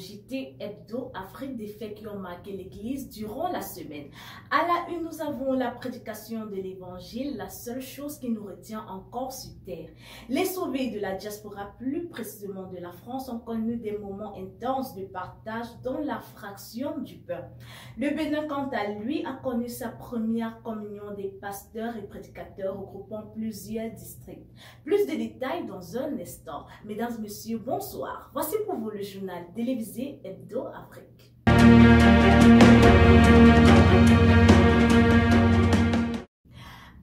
JT Hebdo Afrique des faits qui ont marqué l'Église durant la semaine. À la une, nous avons la prédication de l'Évangile, la seule chose qui nous retient encore sur terre. Les sauvés de la diaspora, plus précisément de la France, ont connu des moments intenses de partage dans la fraction du pain. Le Bénin, quant à lui, a connu sa première communion des pasteurs et prédicateurs regroupant plusieurs districts. Plus de détails dans un instant. Mesdames messieurs, bonsoir. Voici pour vous le journal télévisé Hebdo Afrique.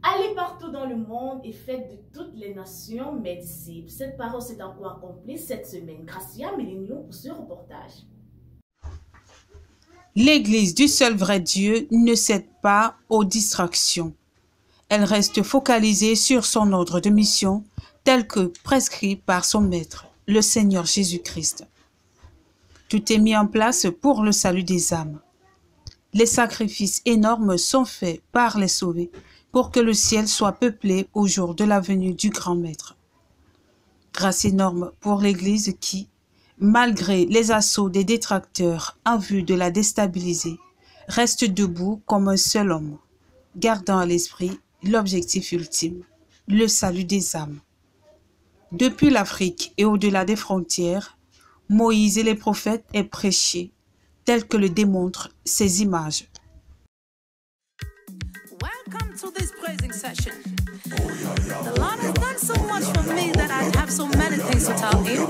Allez partout dans le monde et faites de toutes les nations mes disciples. Cette parole s'est encore accomplie cette semaine. Gracia Mélignon pour ce reportage. L'Église du seul vrai Dieu ne cède pas aux distractions. Elle reste focalisée sur son ordre de mission tel que prescrit par son Maître, le Seigneur Jésus-Christ. Tout est mis en place pour le salut des âmes. Les sacrifices énormes sont faits par les sauvés pour que le ciel soit peuplé au jour de la venue du grand Maître. Grâce énorme pour l'Église qui, malgré les assauts des détracteurs en vue de la déstabiliser, reste debout comme un seul homme, gardant à l'esprit l'objectif ultime, le salut des âmes. Depuis l'Afrique et au-delà des frontières, Moïse et les prophètes est prêché, tel que le démontrent ces images. Welcome to this praising session. The Lord has done so much for me that I have so many things to tell Him.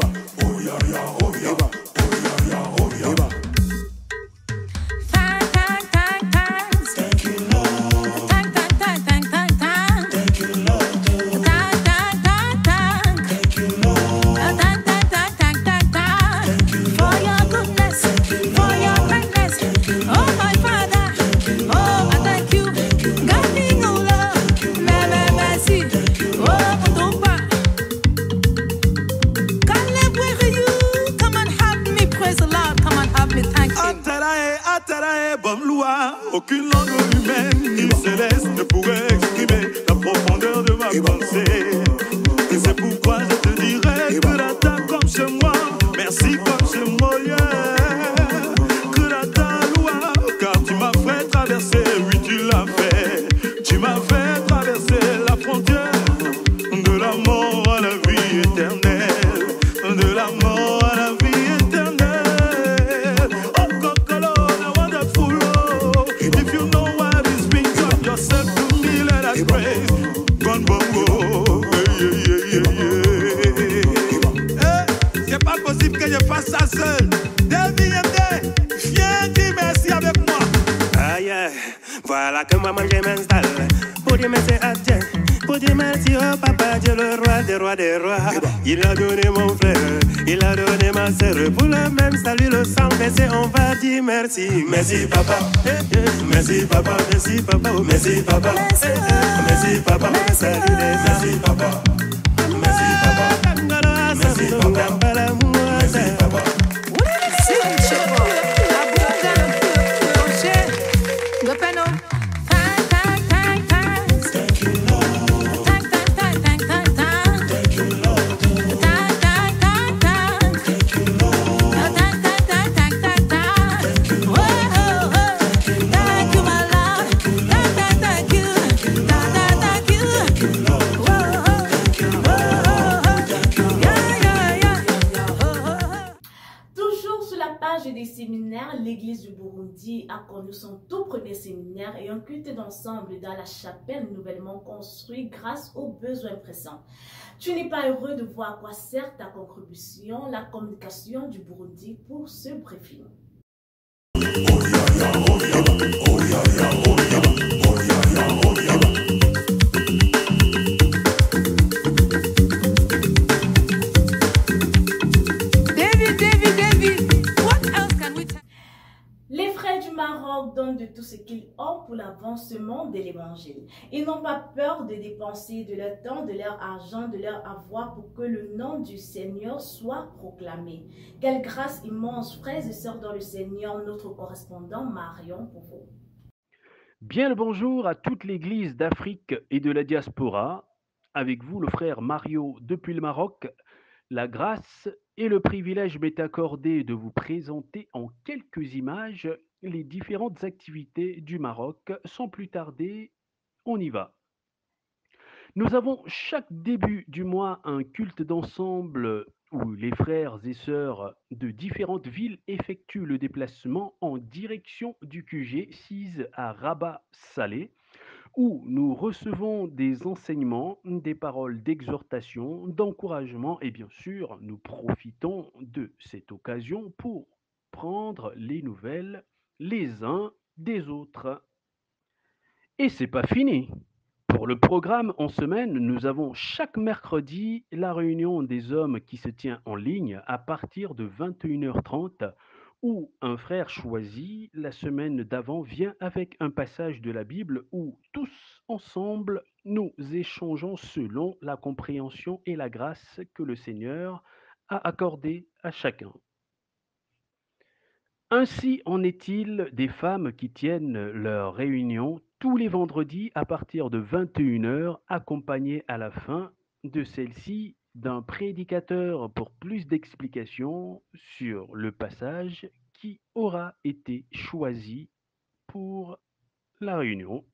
De. Oh. If you know yourself to me, let us yeah, yeah, yeah, yeah. Eh, c'est pas possible que je viens dire merci avec moi. Aïe, aïe, voilà pour merci à Dieu, pour merci au papa le roi des rois des rois. Il a donné mon frère, il a donné ma soeur, pour le même salut, le sang versé, on va dire merci. Merci papa, merci papa, merci papa, merci papa, merci papa, salut merci papa, merci papa, merci papa, merci papa. Des séminaires, l'Église du Burundi a connu son tout premier séminaire et un culte d'ensemble dans la chapelle nouvellement construite grâce aux besoins pressants. Tu n'es pas heureux de voir à quoi sert ta contribution, la communication du Burundi pour ce briefing. Du Maroc donnent de tout ce qu'ils ont pour l'avancement de l'évangile. Ils n'ont pas peur de dépenser de leur temps, de leur argent, de leur avoir pour que le nom du Seigneur soit proclamé. Quelle grâce immense, frères et sœurs dans le Seigneur, notre correspondant Marion pour vous. Bien le bonjour à toute l'Église d'Afrique et de la diaspora. Avec vous, le frère Mario depuis le Maroc. la grâce et le privilège m'est accordé de vous présenter en quelques images les différentes activités du Maroc. Sans plus tarder, on y va. Nous avons chaque début du mois un culte d'ensemble où les frères et sœurs de différentes villes effectuent le déplacement en direction du QG 6 à Rabat-Salé, où nous recevons des enseignements, des paroles d'exhortation, d'encouragement et bien sûr, nous profitons de cette occasion pour prendre les nouvelles les uns des autres. Et c'est pas fini. Pour le programme en semaine, nous avons chaque mercredi la réunion des hommes qui se tient en ligne à partir de 21h30 où un frère choisi la semaine d'avant vient avec un passage de la Bible où tous ensemble nous échangeons selon la compréhension et la grâce que le Seigneur a accordée à chacun. Ainsi en est-il des femmes qui tiennent leur réunion tous les vendredis à partir de 21h, accompagnées à la fin de celle-ci d'un prédicateur pour plus d'explications sur le passage qui aura été choisi pour la réunion.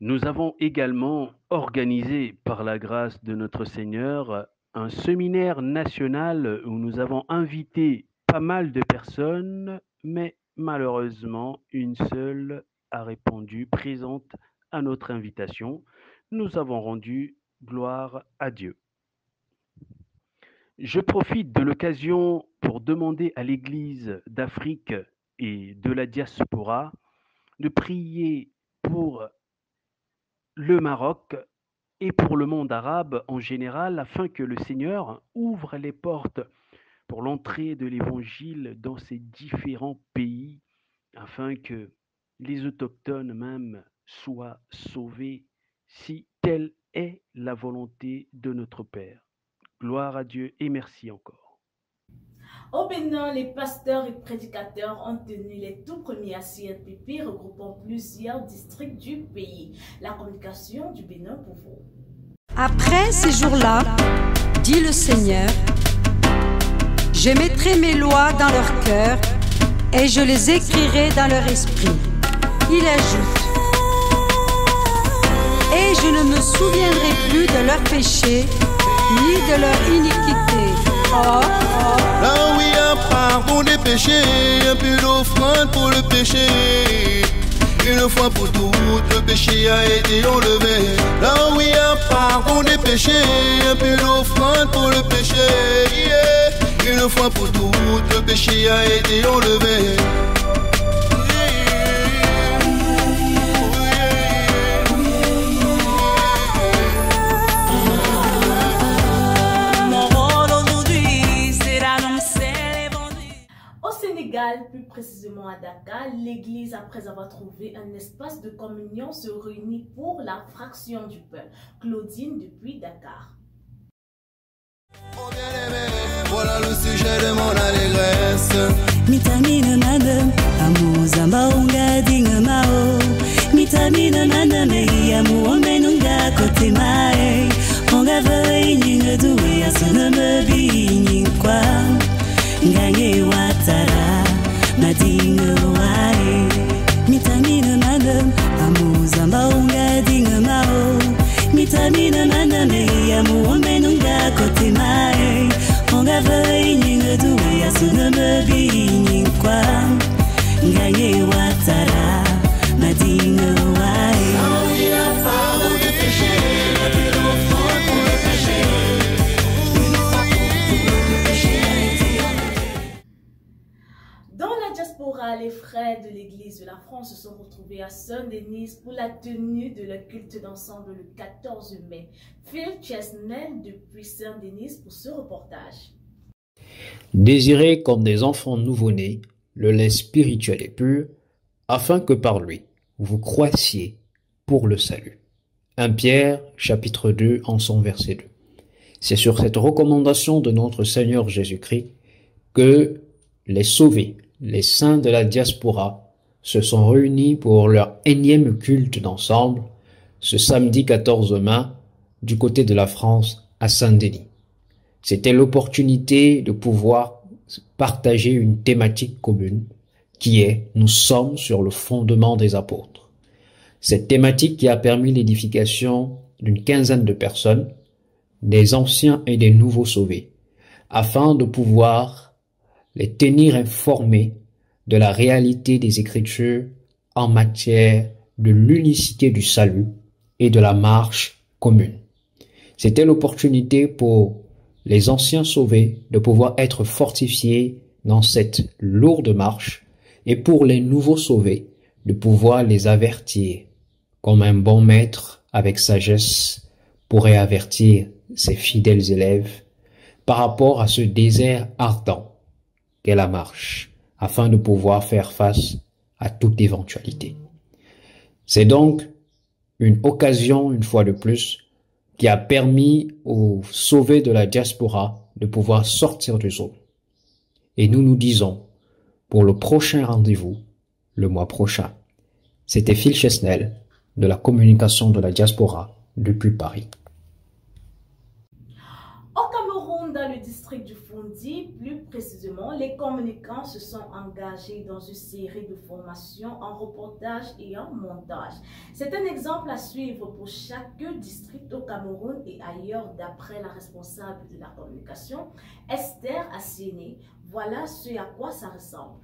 Nous avons également organisé, par la grâce de notre Seigneur, un séminaire national où nous avons invité pas mal de personnes, mais malheureusement, une seule a répondu présente à notre invitation. Nous avons rendu gloire à Dieu. Je profite de l'occasion pour demander à l'Église d'Afrique et de la diaspora de prier pour le Maroc et pour le monde arabe en général afin que le Seigneur ouvre les portes pour l'entrée de l'Évangile dans ces différents pays afin que les autochtones même soient sauvés si telle est la volonté de notre Père. Gloire à Dieu et merci encore. Au Bénin, les pasteurs et prédicateurs ont tenu les tout premiers ACNPP regroupant plusieurs districts du pays. La communication du Bénin pour vous. Après ces jours-là, dit le Seigneur, je mettrai mes lois dans leur cœur et je les écrirai dans leur esprit. Il ajoute, et je ne me souviendrai plus de leurs péchés ni de leur iniquité. Oh, oh. Là y a pardon des péchés, un peu d'offrande pour le péché. Une fois pour toutes, le péché a été enlevé. Là y a pardon des péchés, un peu d'offrande pour le péché. Une fois pour toutes, le péché a été enlevé. Plus précisément à Dakar, l'Église, après avoir trouvé un espace de communion, se réunit pour la fraction du pain. Claudine depuis Dakar. Voilà le sujet de mon allégresse. Mitamina madam, amuzamba unga dinga mao. Mitamina madam, ya muombe nunga kote mae. Onga vai nyinga duwe asuna mabi nyinkwa. Ngange watara, madinga wae. Mitamina madam, amuzamba unga dinga mao. Mitamina madam, ya muombe nunga kote les frères de l'Église de la France se sont retrouvés à Saint-Denis pour la tenue de leur culte d'ensemble le 14 mai. Phil Chesnell depuis Saint-Denis pour ce reportage. Désirez comme des enfants nouveau-nés le lait spirituel et pur, afin que par lui vous croissiez pour le salut. 1 Pierre chapitre 2 en son verset 2. C'est sur cette recommandation de notre Seigneur Jésus-Christ que les sauvés, les saints de la diaspora, se sont réunis pour leur énième culte d'ensemble ce samedi 14 mai du côté de la France à Saint-Denis. C'était l'opportunité de pouvoir partager une thématique commune qui est Nous sommes sur le fondement des apôtres. Cette thématique qui a permis l'édification d'une quinzaine de personnes, des anciens et des nouveaux sauvés, afin de pouvoir les tenir informés de la réalité des Écritures en matière de l'unicité du salut et de la marche commune. C'était l'opportunité pour les anciens sauvés de pouvoir être fortifiés dans cette lourde marche et pour les nouveaux sauvés de pouvoir les avertir comme un bon maître avec sagesse pourrait avertir ses fidèles élèves par rapport à ce désert ardent qu'est la marche afin de pouvoir faire face à toute éventualité. C'est donc une occasion, une fois de plus, a permis aux sauvés de la diaspora de pouvoir sortir du zone. Et nous nous disons, pour le prochain rendez-vous, le mois prochain. C'était Phil Chesnel de la communication de la diaspora depuis Paris. Au Cameroun, dans le district du Fondi, précisément, les communicants se sont engagés dans une série de formations en reportage et en montage. C'est un exemple à suivre pour chaque district au Cameroun et ailleurs, d'après la responsable de la communication, Esther Assiene. Voilà ce à quoi ça ressemble.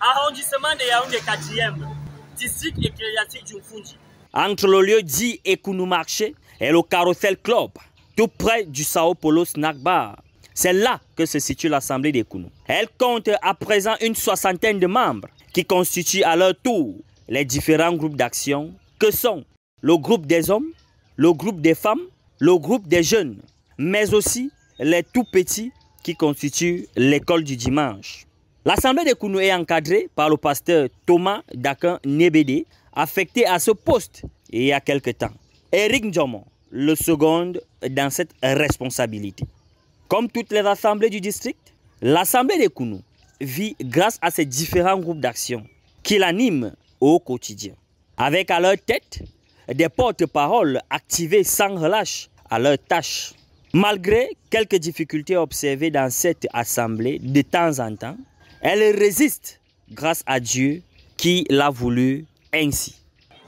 Arrondissement de Yaoundé 4e, district ecclésiastique du Fundi. Entre le lieu dit Ekounou Marché et le Carousel Club, tout près du Sao Paulo Snack Bar. C'est là que se situe l'Assemblée des Kounou. Elle compte à présent une soixantaine de membres qui constituent à leur tour les différents groupes d'action que sont le groupe des hommes, le groupe des femmes, le groupe des jeunes, mais aussi les tout petits qui constituent l'école du dimanche. L'Assemblée des Kounou est encadrée par le pasteur Thomas Dakin Nebede, affecté à ce poste il y a quelque temps. Eric Ndjomo, le second dans cette responsabilité. Comme toutes les assemblées du district, l'Assemblée des Kounou vit grâce à ces différents groupes d'action qui l'animent au quotidien. Avec à leur tête des porte-paroles activés sans relâche à leur tâche. Malgré quelques difficultés observées dans cette assemblée de temps en temps, elle résiste grâce à Dieu qui l'a voulu ainsi.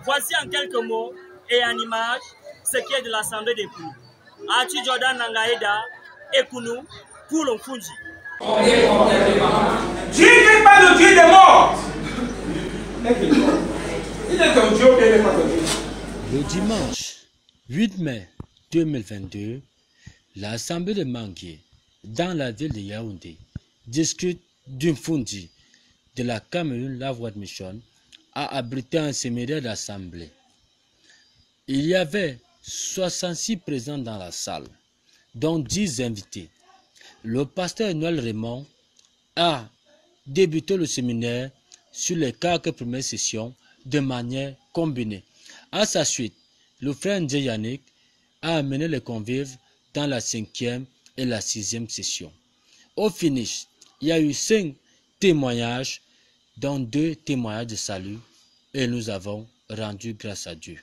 Voici en quelques mots et en images ce qui est de l'Assemblée des Kounou. Ati Jordan Nangaïda pour. Dieu n'est pas le Dieu des morts. Le dimanche 8 mai 2022, l'Assemblée de Manguier, dans la ville de Yaoundé, discute d'une fundi de la Cameroun La Voix de Mission, a abrité un séminaire d'assemblée. Il y avait 66 présents dans la salle, dont 10 invités. Le pasteur Noël Raymond a débuté le séminaire sur les quelques premières sessions de manière combinée. À sa suite, le frère Ndje Yannick a amené les convives dans la cinquième et la sixième session. Au finish, il y a eu cinq témoignages, dont deux témoignages de salut, et nous avons rendu grâce à Dieu.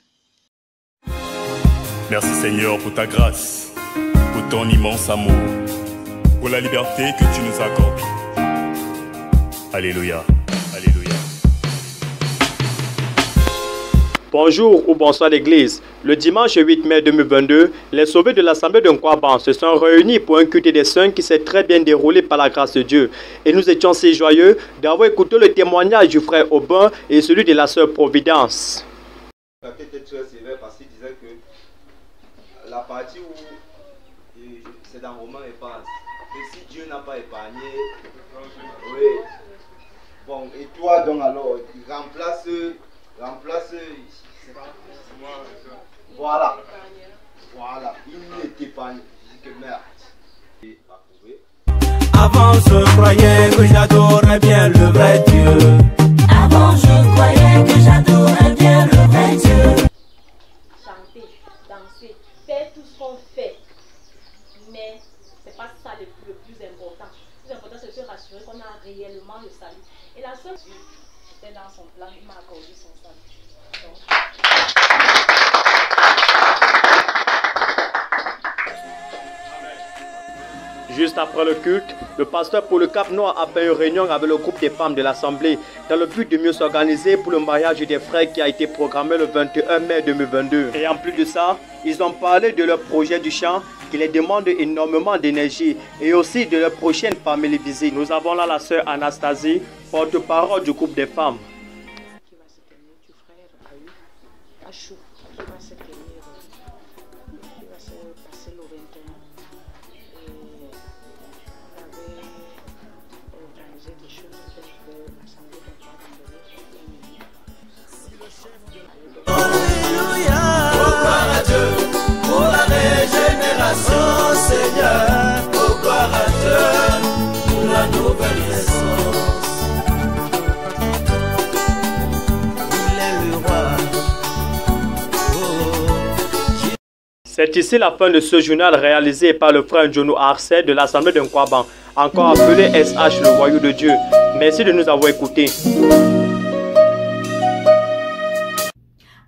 Merci Seigneur pour ta grâce, pour ton immense amour, pour la liberté que tu nous accordes. Alléluia. Alléluia. Bonjour ou bonsoir l'église. Le dimanche 8 mai 2022, les sauvés de l'Assemblée de Nkwaban se sont réunis pour un culte des saints qui s'est très bien déroulé par la grâce de Dieu. Et nous étions si joyeux d'avoir écouté le témoignage du frère Aubin et celui de la sœur Providence. La tête est très sévère parce qu'il disait que la partie où c'est dans Romain épargne. Et si Dieu n'a pas épargné, oui. Bon, et toi donc alors, remplace, remplace, voilà, voilà, il n'épargne que merde. Et approuvé. Avant je croyais que j'adorais Juste après le culte, le pasteur pour le Cap Noir a fait une réunion avec le groupe des femmes de l'Assemblée dans le but de mieux s'organiser pour le mariage des frères qui a été programmé le 21 mai 2022. Et en plus de ça, ils ont parlé de leur projet du chant qui les demande énormément d'énergie et aussi de leur prochaine famille visite. Nous avons là la sœur Anastasie, porte-parole du groupe des femmes. C'est ici la fin de ce journal réalisé par le frère Jono Arcet de l'Assemblée de Nkwaban, encore appelé SH le Royaume de Dieu. Merci de nous avoir écoutés.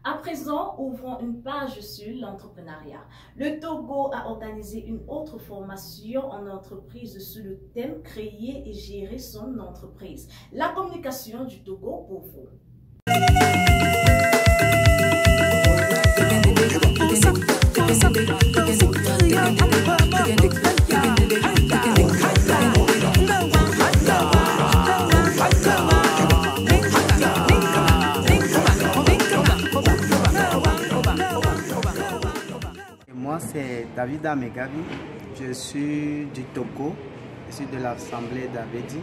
À présent, ouvrons une page sur l'entrepreneuriat. Le Togo a organisé une autre formation en entreprise sur le thème Créer et gérer son entreprise. La communication du Togo pour vous. C'est David Amegabi. Je suis du Togo. Je suis de l'Assemblée d'Avedi.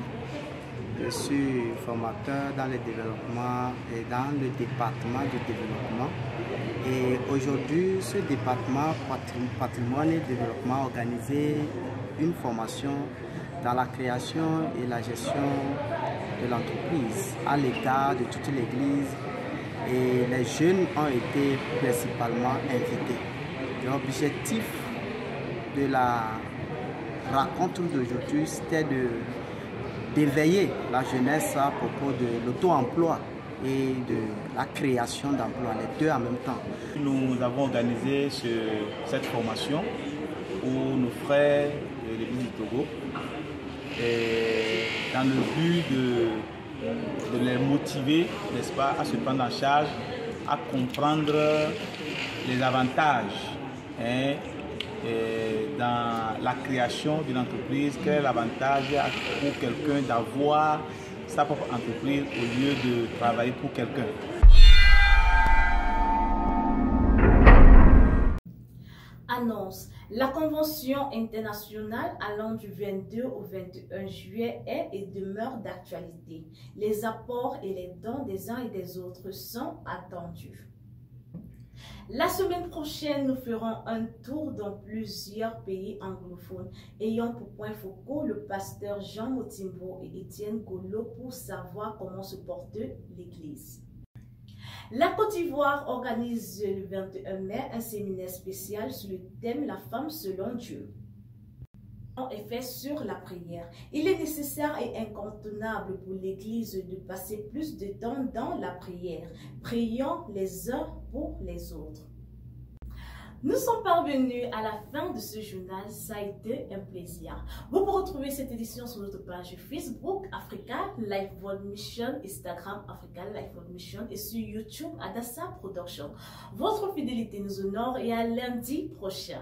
Je suis formateur dans le développement et dans le département du développement. Et aujourd'hui, ce département patrimoine et développement a organisé une formation dans la création et la gestion de l'entreprise à l'égard de toute l'Église. Et les jeunes ont été principalement invités. L'objectif de la rencontre d'aujourd'hui, c'était d'éveiller la jeunesse à propos de l'auto-emploi et de la création d'emplois, les deux en même temps. Nous avons organisé ce- cette formation pour nos frères de l'Église du Togo dans le but de, de les motiver, n'est-ce pas, à se prendre en charge, à comprendre les avantages dans la création d'une entreprise, quel est l'avantage pour quelqu'un d'avoir sa propre entreprise au lieu de travailler pour quelqu'un? Annonce. La Convention internationale allant du 22 au 21 juillet est et demeure d'actualité. Les apports et les dons des uns et des autres sont attendus. La semaine prochaine, nous ferons un tour dans plusieurs pays anglophones, ayant pour point focaux le pasteur Jean Motimbo et Étienne Golo pour savoir comment se porte l'Église. La Côte d'Ivoire organise le 21 mai un séminaire spécial sur le thème La femme selon Dieu. Est fait sur la prière. Il est nécessaire et incontournable pour l'Église de passer plus de temps dans la prière. Prions les uns pour les autres. Nous sommes parvenus à la fin de ce journal. Ça a été un plaisir. Vous pouvez retrouver cette édition sur notre page Facebook Africa Life World Mission, Instagram Africa Life World Mission et sur YouTube Adassa Production. Votre fidélité nous honore et à lundi prochain.